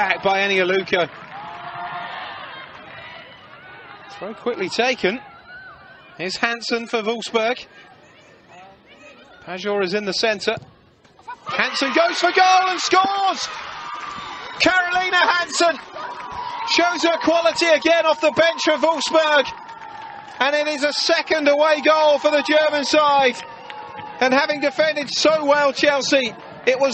back by Eni Aluko. Very quickly taken. Here's Hansen for Wolfsburg. Pajor is in the centre. Hansen goes for goal and scores! Caroline Hansen shows her quality again off the bench for Wolfsburg. And it is a second away goal for the German side. And having defended so well, Chelsea, it was